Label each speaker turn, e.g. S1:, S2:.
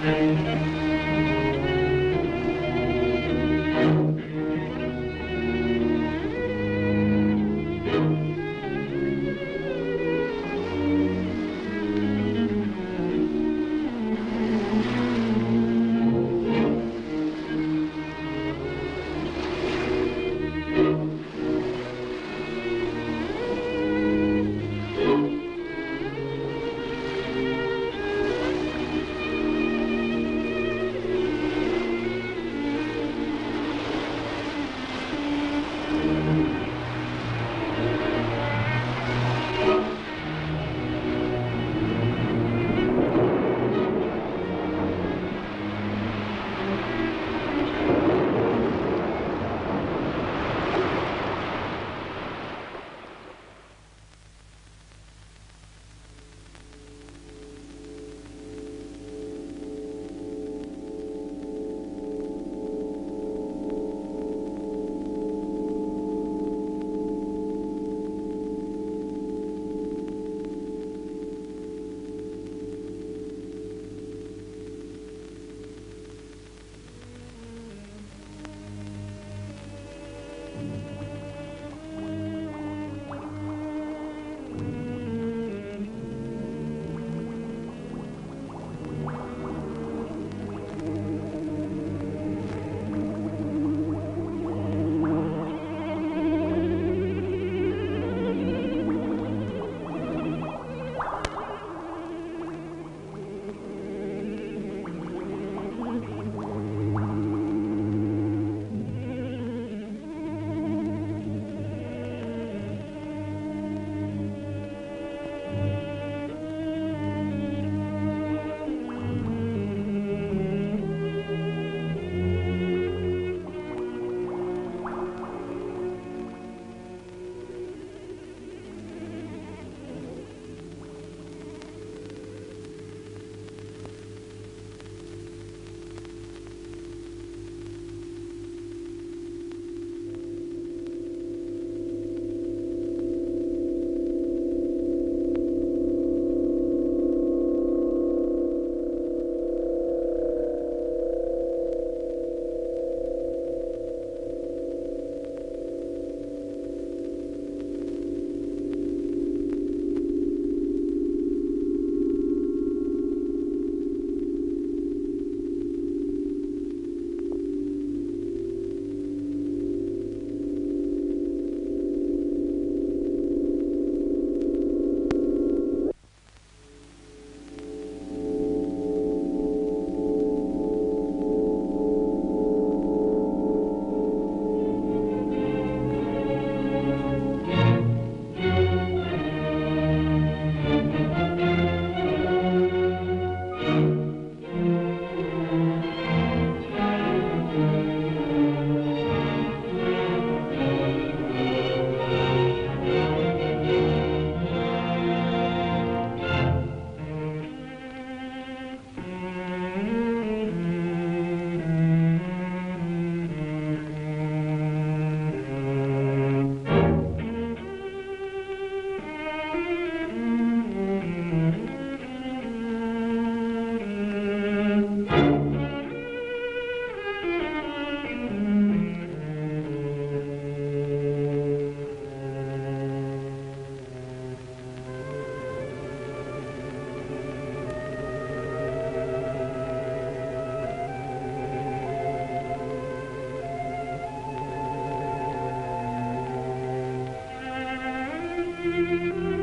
S1: Música thank you